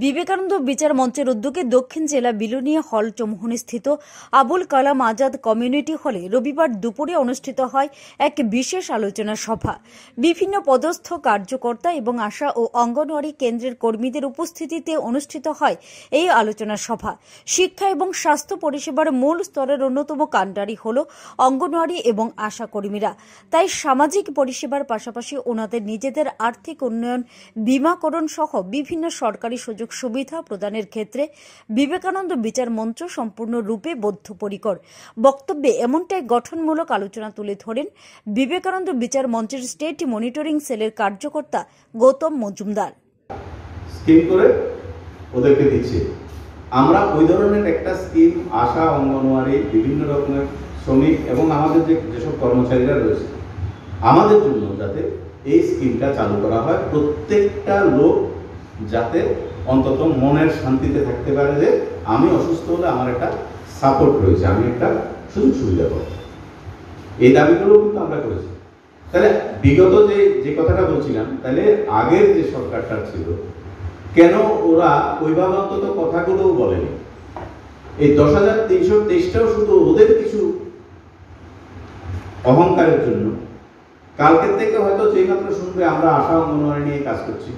বিবেকানন্দ বিচার মঞ্চের উদ্যোগে দক্ষিণ জেলা বিলুনিয়া হল চৌমুহনী স্থিত আবুল কালাম আজাদ কমিউনিটি হলে রবিবার দুপুরে অনুষ্ঠিত হয় এক বিশেষ আলোচনা সভা। বিভিন্ন পদস্থ কার্যকর্তা এবং আশা ও অঙ্গনওয়াড়ি কেন্দ্রের কর্মীদের উপস্থিতিতে অনুষ্ঠিত হয় এই আলোচনা সভা। শিক্ষা এবং স্বাস্থ্য পরিষেবার মূল স্তরের অন্যতম কাণ্ডারি হল অঙ্গনওয়াড়ি এবং আশা কর্মীরা। তাই সামাজিক পরিষেবার পাশাপাশি ওনাদের নিজেদের আর্থিক উন্নয়ন, বিমাকরণ সহ বিভিন্ন সরকারি সুযোগ সুবিধা প্রদানের ক্ষেত্রে বিবেকানন্দ বিচার মঞ্চ সম্পূর্ণরূপে বদ্ধপরিকর। বক্তব্যে এমনটাই গঠনমূলক আলোচনা তুলে ধরেন বিবেকানন্দ বিচার মঞ্চের স্টেট মনিটরিং সেলের কার্যকর্তা গৌতম মজুমদার। স্কিম করে ওদেরকে দিচ্ছে। আমরা ওই ধরনের একটা স্কিম, আশা, অঙ্গনওয়াড়ি, বিভিন্ন রকমের শ্রমিক এবং আমাদের যে যেসব কর্মচারীরা রয়েছে, আমাদের জন্য যাতে এই স্কিমটা চালু করা হয়। প্রত্যেকটা লোক যাতে অন্তত মনের শান্তিতে থাকতে পারে যে আমি অসুস্থ হলে আমার একটা সাপোর্ট রয়েছে, আমি একটা সুযোগ সুবিধা পাবো। এই দাবিগুলো কিন্তু আমরা করেছি। তাহলে বিগত যে যে কথাটা বলছিলাম, তাহলে আগের যে সরকারটা ছিল, কেন ওরা ওইভাবে অন্তত কথাগুলোও বলেনি? এই দশ হাজার তিনশো তেইশটাও শুধু ওদের কিছু অহংকারের জন্য। কালকের থেকে হয়তো যেই মাত্র শুনবে, আমরা আশা অঙ্গনওয়াড়ি নিয়ে কাজ করছি।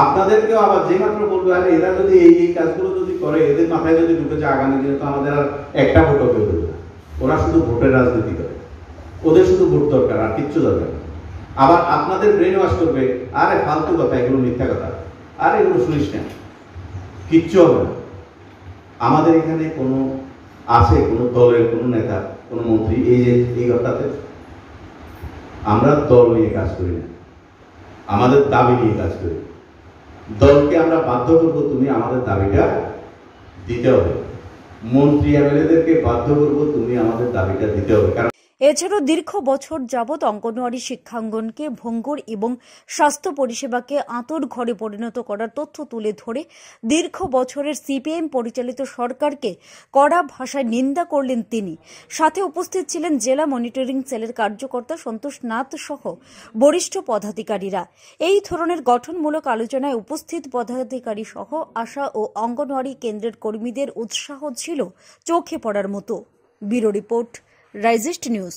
আপনাদেরকেও আবার যে মাত্র বলবে, আরে এরা যদি এই এই কাজগুলো যদি করে, এদের মাথায় যদি ঢুকে যায় আগামী দিনে, তো আমাদের আর একটা ভোটও দেবে না। ওরা শুধু ভোটের রাজনীতি করে। ওদের শুধু ভোট দরকার, আর কিচ্ছু দরকার আবার আপনাদের ব্রেন ওয়াশ করবে, আরে ফালতু কথা, এগুলো মিথ্যা কথা। আরে এগুলো শুনিস না। কিচ্ছু হবে না। আমাদের এখানে কোনো আছে, কোনো দলের কোনো নেতা, কোনো মন্ত্রী, এই যে, এই ঘরটাতে? আমরা দল নিয়ে কাজ করি না। আমাদের দাবি নিয়ে কাজ করি। দলকে আমরা বাধ্য করব তুমি আমাদের দাবিটা দিতে হবে। মন্ত্রী এমএলএদেরকে বাধ্য করব তুমি আমাদের দাবিটা দিতে হবে। কারণ এছাড়াও দীর্ঘ বছর যাবৎ অঙ্গনওয়াড়ি শিক্ষাঙ্গনকে ভঙ্গুর এবং স্বাস্থ্য পরিষেবাকে আঁতর ঘরে পরিণত করার তথ্য তুলে ধরে দীর্ঘ বছরের সিপিএম পরিচালিত সরকারকে কড়া ভাষায় নিন্দা করলেন তিনি। সাথে উপস্থিত ছিলেন জেলা মনিটরিং সেলের কার্যকর্তা সন্তোষ নাথ সহ বরিষ্ঠ পদাধিকারীরা। এই ধরনের গঠনমূলক আলোচনায় উপস্থিত পদাধিকারী সহ আশা ও অঙ্গনওয়াড়ি কেন্দ্রের কর্মীদের উৎসাহ ছিল চোখে পড়ার মতো। ব্যুরো রিপোর্ট राइजिस्ट न्यूज़।